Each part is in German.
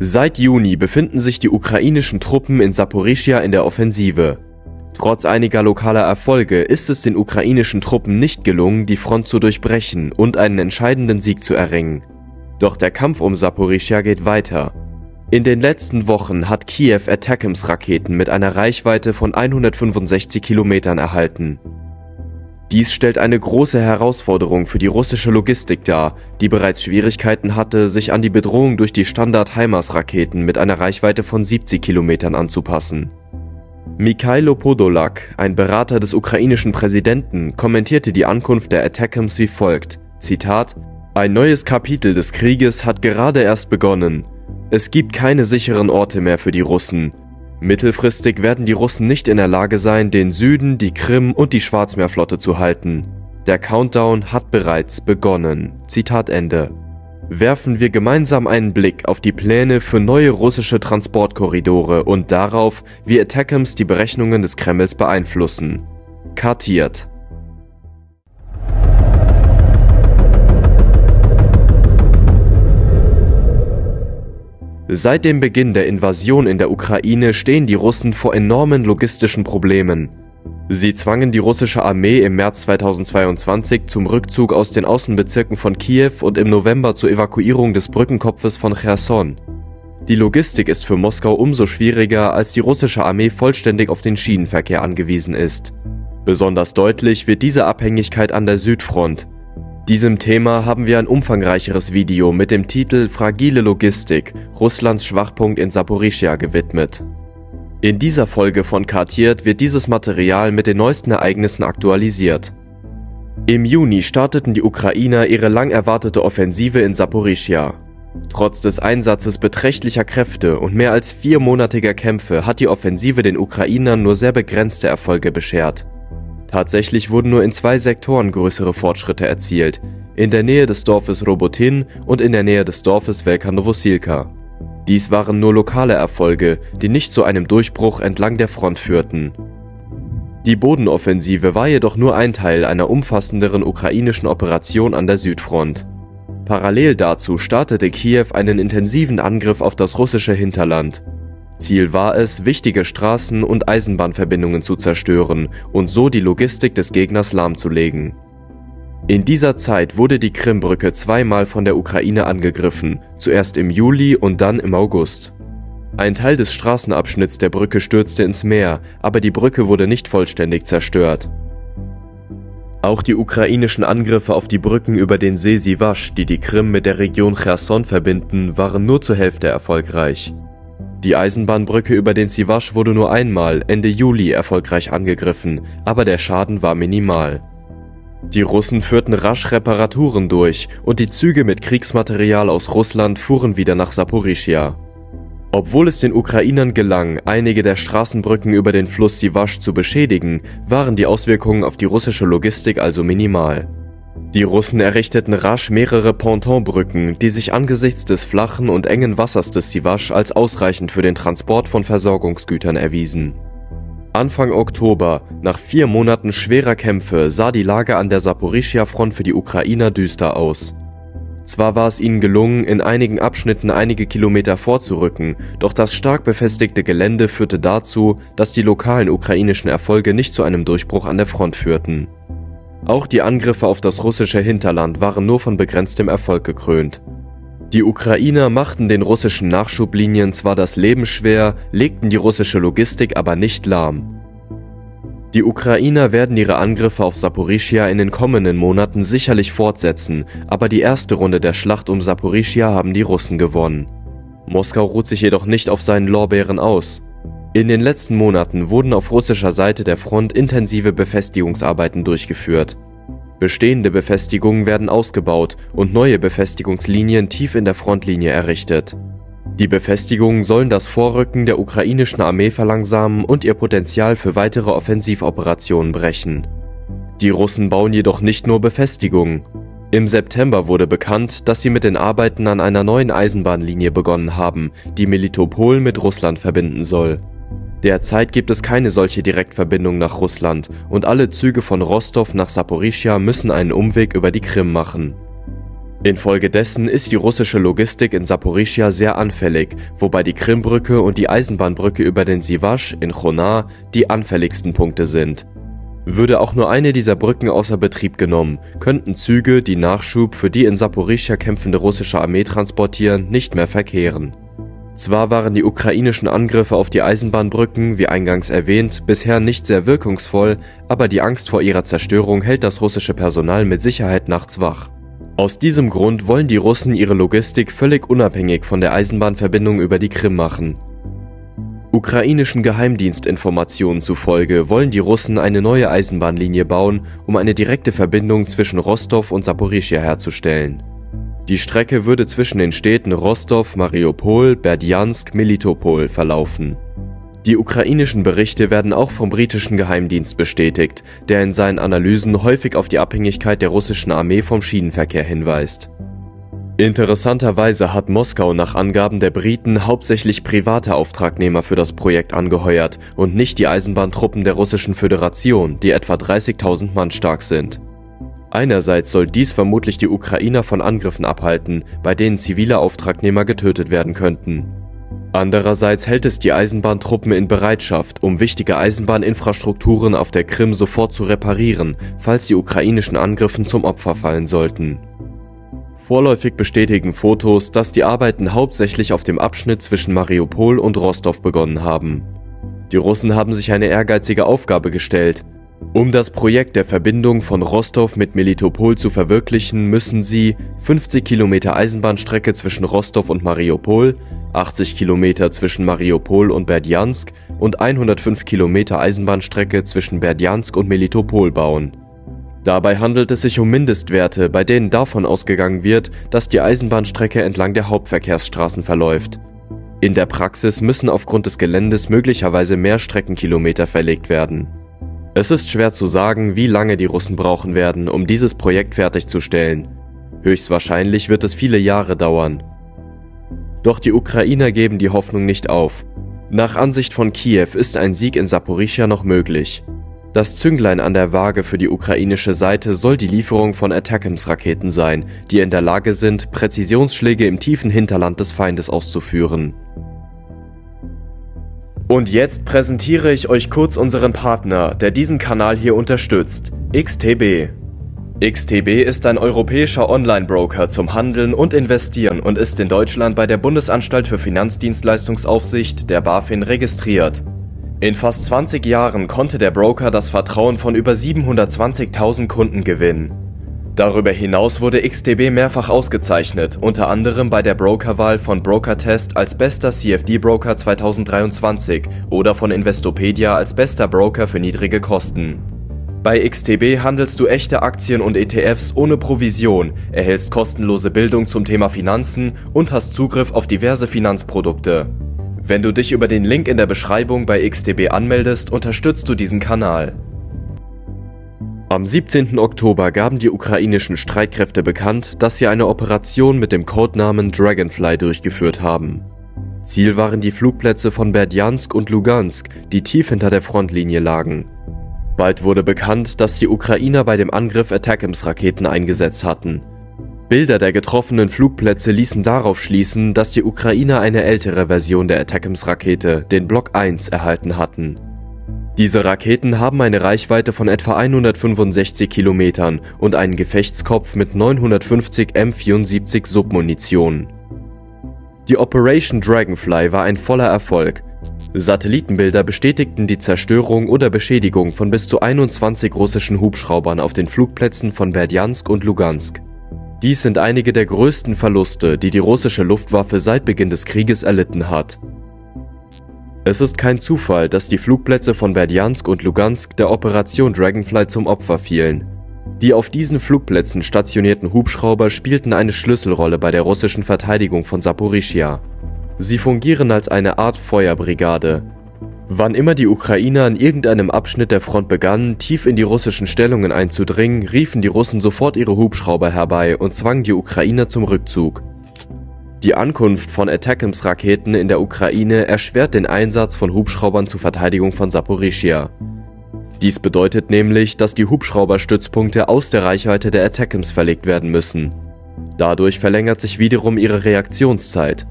Seit Juni befinden sich die ukrainischen Truppen in Saporischia in der Offensive. Trotz einiger lokaler Erfolge ist es den ukrainischen Truppen nicht gelungen, die Front zu durchbrechen und einen entscheidenden Sieg zu erringen. Doch der Kampf um Saporischia geht weiter. In den letzten Wochen hat Kiew Attackams-Raketen mit einer Reichweite von 165 Kilometern erhalten. Dies stellt eine große Herausforderung für die russische Logistik dar, die bereits Schwierigkeiten hatte, sich an die Bedrohung durch die Standard-HIMARS-Raketen mit einer Reichweite von 70 Kilometern anzupassen. Mikhailo Podolak, ein Berater des ukrainischen Präsidenten, kommentierte die Ankunft der Attackams wie folgt: Zitat: Ein neues Kapitel des Krieges hat gerade erst begonnen. Es gibt keine sicheren Orte mehr für die Russen. Mittelfristig werden die Russen nicht in der Lage sein, den Süden, die Krim und die Schwarzmeerflotte zu halten. Der Countdown hat bereits begonnen. Zitat Ende. Werfen wir gemeinsam einen Blick auf die Pläne für neue russische Transportkorridore und darauf, wie Attackams die Berechnungen des Kremls beeinflussen. Kartiert. Seit dem Beginn der Invasion in der Ukraine stehen die Russen vor enormen logistischen Problemen. Sie zwangen die russische Armee im März 2022 zum Rückzug aus den Außenbezirken von Kiew und im November zur Evakuierung des Brückenkopfes von Cherson. Die Logistik ist für Moskau umso schwieriger, als die russische Armee vollständig auf den Schienenverkehr angewiesen ist. Besonders deutlich wird diese Abhängigkeit an der Südfront, diesem Thema haben wir ein umfangreicheres Video mit dem Titel Fragile Logistik – Russlands Schwachpunkt in Saporischia gewidmet. In dieser Folge von Kartiert wird dieses Material mit den neuesten Ereignissen aktualisiert. Im Juni starteten die Ukrainer ihre lang erwartete Offensive in Saporischia. Trotz des Einsatzes beträchtlicher Kräfte und mehr als viermonatiger Kämpfe hat die Offensive den Ukrainern nur sehr begrenzte Erfolge beschert. Tatsächlich wurden nur in zwei Sektoren größere Fortschritte erzielt, in der Nähe des Dorfes Robotin und in der Nähe des Dorfes Velka Novosilka. Dies waren nur lokale Erfolge, die nicht zu einem Durchbruch entlang der Front führten. Die Bodenoffensive war jedoch nur ein Teil einer umfassenderen ukrainischen Operation an der Südfront. Parallel dazu startete Kiew einen intensiven Angriff auf das russische Hinterland. Ziel war es, wichtige Straßen- und Eisenbahnverbindungen zu zerstören und so die Logistik des Gegners lahmzulegen. In dieser Zeit wurde die Krimbrücke zweimal von der Ukraine angegriffen, zuerst im Juli und dann im August. Ein Teil des Straßenabschnitts der Brücke stürzte ins Meer, aber die Brücke wurde nicht vollständig zerstört. Auch die ukrainischen Angriffe auf die Brücken über den See Sivash, die die Krim mit der Region Cherson verbinden, waren nur zur Hälfte erfolgreich. Die Eisenbahnbrücke über den Sivash wurde nur einmal Ende Juli erfolgreich angegriffen, aber der Schaden war minimal. Die Russen führten rasch Reparaturen durch und die Züge mit Kriegsmaterial aus Russland fuhren wieder nach Saporischia. Obwohl es den Ukrainern gelang, einige der Straßenbrücken über den Fluss Sivash zu beschädigen, waren die Auswirkungen auf die russische Logistik also minimal. Die Russen errichteten rasch mehrere Pontonbrücken, die sich angesichts des flachen und engen Wassers des Sivash als ausreichend für den Transport von Versorgungsgütern erwiesen. Anfang Oktober, nach vier Monaten schwerer Kämpfe, sah die Lage an der Saporischia-Front für die Ukrainer düster aus. Zwar war es ihnen gelungen, in einigen Abschnitten einige Kilometer vorzurücken, doch das stark befestigte Gelände führte dazu, dass die lokalen ukrainischen Erfolge nicht zu einem Durchbruch an der Front führten. Auch die Angriffe auf das russische Hinterland waren nur von begrenztem Erfolg gekrönt. Die Ukrainer machten den russischen Nachschublinien zwar das Leben schwer, legten die russische Logistik aber nicht lahm. Die Ukrainer werden ihre Angriffe auf Saporischia in den kommenden Monaten sicherlich fortsetzen, aber die erste Runde der Schlacht um Saporischia haben die Russen gewonnen. Moskau ruht sich jedoch nicht auf seinen Lorbeeren aus. In den letzten Monaten wurden auf russischer Seite der Front intensive Befestigungsarbeiten durchgeführt. Bestehende Befestigungen werden ausgebaut und neue Befestigungslinien tief in der Frontlinie errichtet. Die Befestigungen sollen das Vorrücken der ukrainischen Armee verlangsamen und ihr Potenzial für weitere Offensivoperationen brechen. Die Russen bauen jedoch nicht nur Befestigungen. Im September wurde bekannt, dass sie mit den Arbeiten an einer neuen Eisenbahnlinie begonnen haben, die Melitopol mit Russland verbinden soll. Derzeit gibt es keine solche Direktverbindung nach Russland und alle Züge von Rostov nach Saporischia müssen einen Umweg über die Krim machen. Infolgedessen ist die russische Logistik in Saporischia sehr anfällig, wobei die Krimbrücke und die Eisenbahnbrücke über den Siwasch in Chonar die anfälligsten Punkte sind. Würde auch nur eine dieser Brücken außer Betrieb genommen, könnten Züge, die Nachschub für die in Saporischia kämpfende russische Armee transportieren, nicht mehr verkehren. Zwar waren die ukrainischen Angriffe auf die Eisenbahnbrücken, wie eingangs erwähnt, bisher nicht sehr wirkungsvoll, aber die Angst vor ihrer Zerstörung hält das russische Personal mit Sicherheit nachts wach. Aus diesem Grund wollen die Russen ihre Logistik völlig unabhängig von der Eisenbahnverbindung über die Krim machen. Ukrainischen Geheimdienstinformationen zufolge wollen die Russen eine neue Eisenbahnlinie bauen, um eine direkte Verbindung zwischen Rostov und Saporischia herzustellen. Die Strecke würde zwischen den Städten Rostov, Mariupol, Berdjansk, Melitopol verlaufen. Die ukrainischen Berichte werden auch vom britischen Geheimdienst bestätigt, der in seinen Analysen häufig auf die Abhängigkeit der russischen Armee vom Schienenverkehr hinweist. Interessanterweise hat Moskau nach Angaben der Briten hauptsächlich private Auftragnehmer für das Projekt angeheuert und nicht die Eisenbahntruppen der Russischen Föderation, die etwa 30.000 Mann stark sind. Einerseits soll dies vermutlich die Ukrainer von Angriffen abhalten, bei denen zivile Auftragnehmer getötet werden könnten. Andererseits hält es die Eisenbahntruppen in Bereitschaft, um wichtige Eisenbahninfrastrukturen auf der Krim sofort zu reparieren, falls die ukrainischen Angriffen zum Opfer fallen sollten. Vorläufig bestätigen Fotos, dass die Arbeiten hauptsächlich auf dem Abschnitt zwischen Mariupol und Rostov begonnen haben. Die Russen haben sich eine ehrgeizige Aufgabe gestellt, um das Projekt der Verbindung von Rostov mit Melitopol zu verwirklichen, müssen sie 50 Kilometer Eisenbahnstrecke zwischen Rostov und Mariupol, 80 Kilometer zwischen Mariupol und Berdjansk und 105 Kilometer Eisenbahnstrecke zwischen Berdjansk und Melitopol bauen. Dabei handelt es sich um Mindestwerte, bei denen davon ausgegangen wird, dass die Eisenbahnstrecke entlang der Hauptverkehrsstraßen verläuft. In der Praxis müssen aufgrund des Geländes möglicherweise mehr Streckenkilometer verlegt werden. Es ist schwer zu sagen, wie lange die Russen brauchen werden, um dieses Projekt fertigzustellen. Höchstwahrscheinlich wird es viele Jahre dauern. Doch die Ukrainer geben die Hoffnung nicht auf. Nach Ansicht von Kiew ist ein Sieg in Saporischia noch möglich. Das Zünglein an der Waage für die ukrainische Seite soll die Lieferung von Attackams-Raketen sein, die in der Lage sind, Präzisionsschläge im tiefen Hinterland des Feindes auszuführen. Und jetzt präsentiere ich euch kurz unseren Partner, der diesen Kanal hier unterstützt, XTB. XTB ist ein europäischer Online-Broker zum Handeln und Investieren und ist in Deutschland bei der Bundesanstalt für Finanzdienstleistungsaufsicht, der BaFin, registriert. In fast 20 Jahren konnte der Broker das Vertrauen von über 720.000 Kunden gewinnen. Darüber hinaus wurde XTB mehrfach ausgezeichnet, unter anderem bei der Brokerwahl von Brokertest als bester CFD-Broker 2023 oder von Investopedia als bester Broker für niedrige Kosten. Bei XTB handelst du echte Aktien und ETFs ohne Provision, erhältst kostenlose Bildung zum Thema Finanzen und hast Zugriff auf diverse Finanzprodukte. Wenn du dich über den Link in der Beschreibung bei XTB anmeldest, unterstützt du diesen Kanal. Am 17. Oktober gaben die ukrainischen Streitkräfte bekannt, dass sie eine Operation mit dem Codenamen Dragonfly durchgeführt haben. Ziel waren die Flugplätze von Berdjansk und Lugansk, die tief hinter der Frontlinie lagen. Bald wurde bekannt, dass die Ukrainer bei dem Angriff Attackams-Raketen eingesetzt hatten. Bilder der getroffenen Flugplätze ließen darauf schließen, dass die Ukrainer eine ältere Version der Attackams-Rakete, den Block 1, erhalten hatten. Diese Raketen haben eine Reichweite von etwa 165 Kilometern und einen Gefechtskopf mit 950 M74 Submunition. Die Operation Dragonfly war ein voller Erfolg. Satellitenbilder bestätigten die Zerstörung oder Beschädigung von bis zu 21 russischen Hubschraubern auf den Flugplätzen von Berdjansk und Lugansk. Dies sind einige der größten Verluste, die die russische Luftwaffe seit Beginn des Krieges erlitten hat. Es ist kein Zufall, dass die Flugplätze von Berdjansk und Lugansk der Operation Dragonfly zum Opfer fielen. Die auf diesen Flugplätzen stationierten Hubschrauber spielten eine Schlüsselrolle bei der russischen Verteidigung von Saporischia. Sie fungieren als eine Art Feuerbrigade. Wann immer die Ukrainer an irgendeinem Abschnitt der Front begannen, tief in die russischen Stellungen einzudringen, riefen die Russen sofort ihre Hubschrauber herbei und zwangen die Ukrainer zum Rückzug. Die Ankunft von Attackams-Raketen in der Ukraine erschwert den Einsatz von Hubschraubern zur Verteidigung von Saporischia. Dies bedeutet nämlich, dass die Hubschrauberstützpunkte aus der Reichweite der Attackams verlegt werden müssen. Dadurch verlängert sich wiederum ihre Reaktionszeit.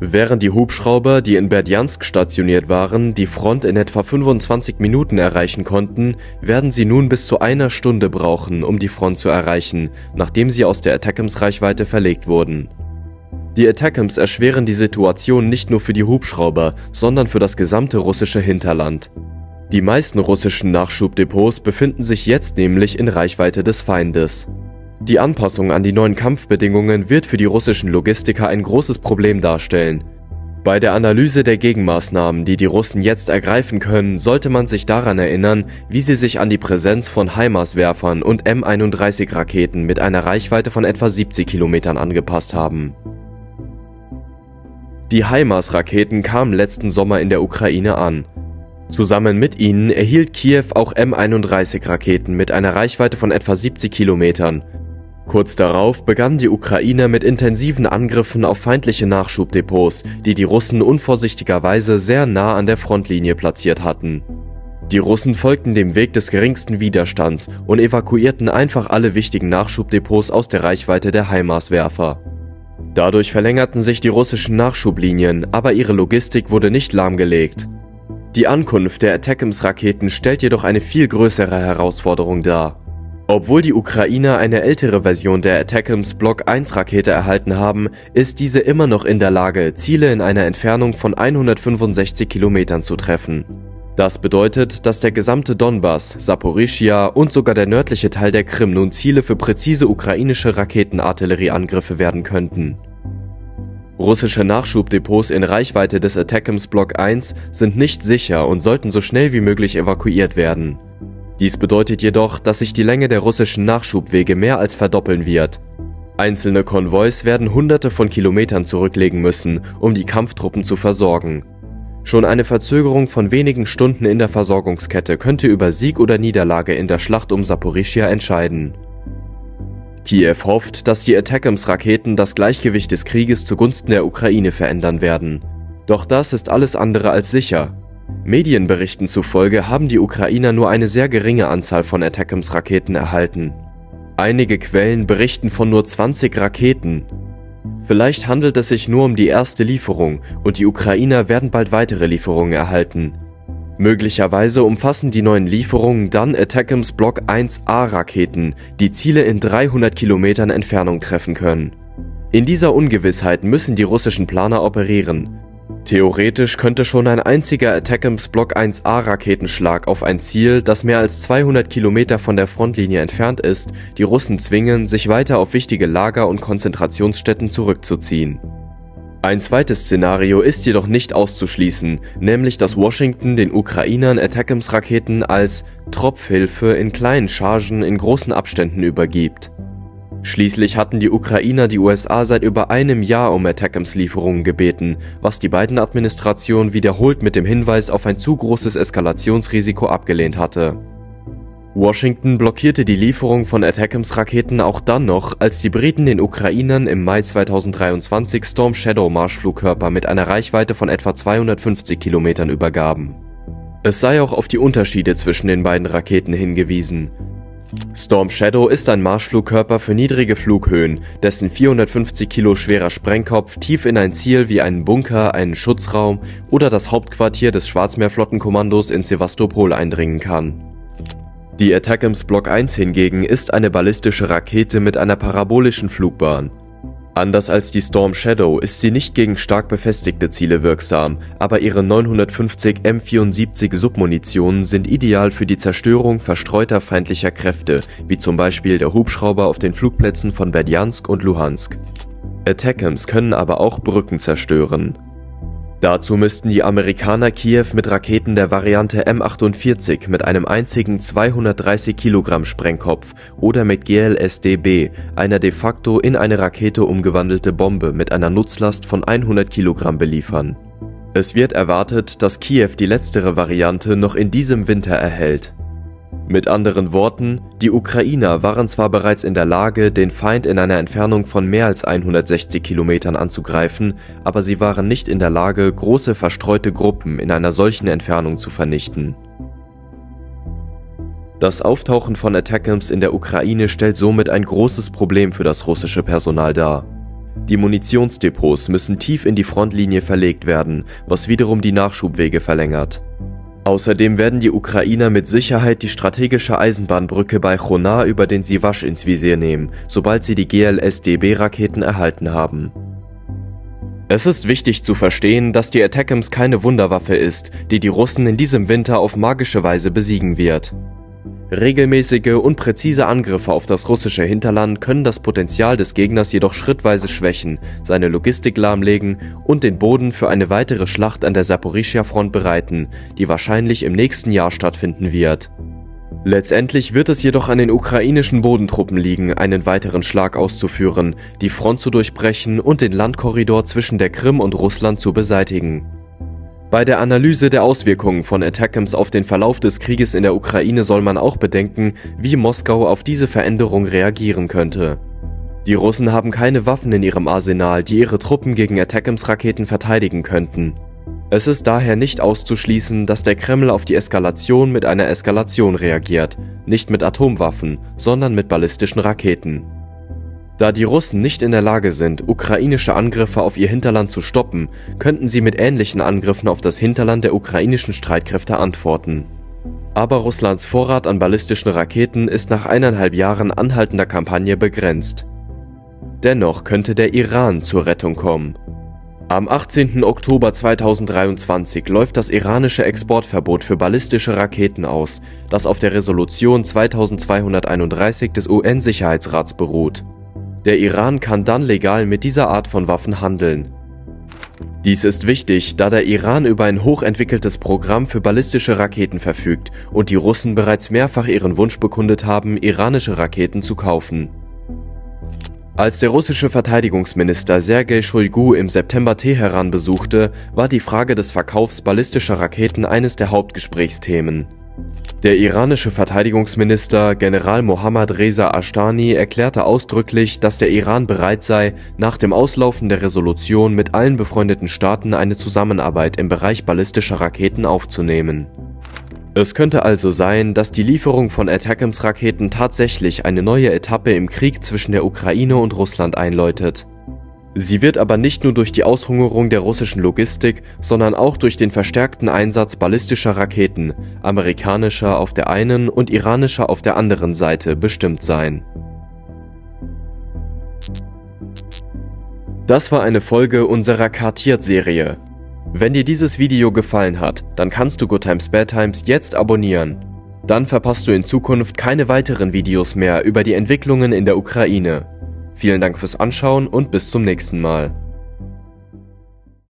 Während die Hubschrauber, die in Berdjansk stationiert waren, die Front in etwa 25 Minuten erreichen konnten, werden sie nun bis zu einer Stunde brauchen, um die Front zu erreichen, nachdem sie aus der Attackams-Reichweite verlegt wurden. Die Attackams erschweren die Situation nicht nur für die Hubschrauber, sondern für das gesamte russische Hinterland. Die meisten russischen Nachschubdepots befinden sich jetzt nämlich in Reichweite des Feindes. Die Anpassung an die neuen Kampfbedingungen wird für die russischen Logistiker ein großes Problem darstellen. Bei der Analyse der Gegenmaßnahmen, die die Russen jetzt ergreifen können, sollte man sich daran erinnern, wie sie sich an die Präsenz von HIMARS-Werfern und M31-Raketen mit einer Reichweite von etwa 70 Kilometern angepasst haben. Die HIMARS-Raketen kamen letzten Sommer in der Ukraine an. Zusammen mit ihnen erhielt Kiew auch M31-Raketen mit einer Reichweite von etwa 70 Kilometern Kurz darauf begannen die Ukrainer mit intensiven Angriffen auf feindliche Nachschubdepots, die die Russen unvorsichtigerweise sehr nah an der Frontlinie platziert hatten. Die Russen folgten dem Weg des geringsten Widerstands und evakuierten einfach alle wichtigen Nachschubdepots aus der Reichweite der HIMARS-Werfer. Dadurch verlängerten sich die russischen Nachschublinien, aber ihre Logistik wurde nicht lahmgelegt. Die Ankunft der Attackams-Raketen stellt jedoch eine viel größere Herausforderung dar. Obwohl die Ukrainer eine ältere Version der Attackams Block 1 Rakete erhalten haben, ist diese immer noch in der Lage, Ziele in einer Entfernung von 165 Kilometern zu treffen. Das bedeutet, dass der gesamte Donbass, Saporischia und sogar der nördliche Teil der Krim nun Ziele für präzise ukrainische Raketenartillerieangriffe werden könnten. Russische Nachschubdepots in Reichweite des Attackams Block 1 sind nicht sicher und sollten so schnell wie möglich evakuiert werden. Dies bedeutet jedoch, dass sich die Länge der russischen Nachschubwege mehr als verdoppeln wird. Einzelne Konvois werden hunderte von Kilometern zurücklegen müssen, um die Kampftruppen zu versorgen. Schon eine Verzögerung von wenigen Stunden in der Versorgungskette könnte über Sieg oder Niederlage in der Schlacht um Saporischia entscheiden. Kiew hofft, dass die Attackams-Raketen das Gleichgewicht des Krieges zugunsten der Ukraine verändern werden. Doch das ist alles andere als sicher. Medienberichten zufolge haben die Ukrainer nur eine sehr geringe Anzahl von Attackams-Raketen erhalten. Einige Quellen berichten von nur 20 Raketen. Vielleicht handelt es sich nur um die erste Lieferung und die Ukrainer werden bald weitere Lieferungen erhalten. Möglicherweise umfassen die neuen Lieferungen dann Attackams Block 1A Raketen, die Ziele in 300 Kilometern Entfernung treffen können. In dieser Ungewissheit müssen die russischen Planer operieren. Theoretisch könnte schon ein einziger Attackams Block 1A Raketenschlag auf ein Ziel, das mehr als 200 Kilometer von der Frontlinie entfernt ist, die Russen zwingen, sich weiter auf wichtige Lager und Konzentrationsstätten zurückzuziehen. Ein zweites Szenario ist jedoch nicht auszuschließen, nämlich dass Washington den Ukrainern Attackams Raketen als Tropfhilfe in kleinen Chargen in großen Abständen übergibt. Schließlich hatten die Ukrainer die USA seit über einem Jahr um Attackams-Lieferungen gebeten, was die beiden Administrationen wiederholt mit dem Hinweis auf ein zu großes Eskalationsrisiko abgelehnt hatte. Washington blockierte die Lieferung von Attackams-Raketen auch dann noch, als die Briten den Ukrainern im Mai 2023 Storm Shadow Marschflugkörper mit einer Reichweite von etwa 250 Kilometern übergaben. Es sei auch auf die Unterschiede zwischen den beiden Raketen hingewiesen. Storm Shadow ist ein Marschflugkörper für niedrige Flughöhen, dessen 450 Kilo schwerer Sprengkopf tief in ein Ziel wie einen Bunker, einen Schutzraum oder das Hauptquartier des Schwarzmeerflottenkommandos in Sevastopol eindringen kann. Die Attackams Block 1 hingegen ist eine ballistische Rakete mit einer parabolischen Flugbahn. Anders als die Storm Shadow ist sie nicht gegen stark befestigte Ziele wirksam, aber ihre 950 M74 Submunitionen sind ideal für die Zerstörung verstreuter feindlicher Kräfte, wie zum Beispiel der Hubschrauber auf den Flugplätzen von Berdjansk und Luhansk. Attackams können aber auch Brücken zerstören. Dazu müssten die Amerikaner Kiew mit Raketen der Variante M48 mit einem einzigen 230 Kilogramm Sprengkopf oder mit GLSDB, einer de facto in eine Rakete umgewandelte Bombe mit einer Nutzlast von 100 Kilogramm beliefern. Es wird erwartet, dass Kiew die letztere Variante noch in diesem Winter erhält. Mit anderen Worten, die Ukrainer waren zwar bereits in der Lage, den Feind in einer Entfernung von mehr als 160 Kilometern anzugreifen, aber sie waren nicht in der Lage, große verstreute Gruppen in einer solchen Entfernung zu vernichten. Das Auftauchen von Attackams in der Ukraine stellt somit ein großes Problem für das russische Personal dar. Die Munitionsdepots müssen tief in die Frontlinie verlegt werden, was wiederum die Nachschubwege verlängert. Außerdem werden die Ukrainer mit Sicherheit die strategische Eisenbahnbrücke bei Chonar über den Siwasch ins Visier nehmen, sobald sie die GLS-DB-Raketen erhalten haben. Es ist wichtig zu verstehen, dass die Attackams keine Wunderwaffe ist, die die Russen in diesem Winter auf magische Weise besiegen wird. Regelmäßige und präzise Angriffe auf das russische Hinterland können das Potenzial des Gegners jedoch schrittweise schwächen, seine Logistik lahmlegen und den Boden für eine weitere Schlacht an der Saporischia-Front bereiten, die wahrscheinlich im nächsten Jahr stattfinden wird. Letztendlich wird es jedoch an den ukrainischen Bodentruppen liegen, einen weiteren Schlag auszuführen, die Front zu durchbrechen und den Landkorridor zwischen der Krim und Russland zu beseitigen. Bei der Analyse der Auswirkungen von Attackams auf den Verlauf des Krieges in der Ukraine soll man auch bedenken, wie Moskau auf diese Veränderung reagieren könnte. Die Russen haben keine Waffen in ihrem Arsenal, die ihre Truppen gegen Attackams Raketen verteidigen könnten. Es ist daher nicht auszuschließen, dass der Kreml auf die Eskalation mit einer Eskalation reagiert, nicht mit Atomwaffen, sondern mit ballistischen Raketen. Da die Russen nicht in der Lage sind, ukrainische Angriffe auf ihr Hinterland zu stoppen, könnten sie mit ähnlichen Angriffen auf das Hinterland der ukrainischen Streitkräfte antworten. Aber Russlands Vorrat an ballistischen Raketen ist nach eineinhalb Jahren anhaltender Kampagne begrenzt. Dennoch könnte der Iran zur Rettung kommen. Am 18. Oktober 2023 läuft das iranische Exportverbot für ballistische Raketen aus, das auf der Resolution 2231 des UN-Sicherheitsrats beruht. Der Iran kann dann legal mit dieser Art von Waffen handeln. Dies ist wichtig, da der Iran über ein hochentwickeltes Programm für ballistische Raketen verfügt und die Russen bereits mehrfach ihren Wunsch bekundet haben, iranische Raketen zu kaufen. Als der russische Verteidigungsminister Sergei Shoigu im September Teheran besuchte, war die Frage des Verkaufs ballistischer Raketen eines der Hauptgesprächsthemen. Der iranische Verteidigungsminister General Mohammad Reza Ashtani erklärte ausdrücklich, dass der Iran bereit sei, nach dem Auslaufen der Resolution mit allen befreundeten Staaten eine Zusammenarbeit im Bereich ballistischer Raketen aufzunehmen. Es könnte also sein, dass die Lieferung von Attackams-Raketen tatsächlich eine neue Etappe im Krieg zwischen der Ukraine und Russland einläutet. Sie wird aber nicht nur durch die Aushungerung der russischen Logistik, sondern auch durch den verstärkten Einsatz ballistischer Raketen, amerikanischer auf der einen und iranischer auf der anderen Seite, bestimmt sein. Das war eine Folge unserer Kartiert-Serie. Wenn dir dieses Video gefallen hat, dann kannst du Good Times Bad Times jetzt abonnieren. Dann verpasst du in Zukunft keine weiteren Videos mehr über die Entwicklungen in der Ukraine. Vielen Dank fürs Anschauen und bis zum nächsten Mal.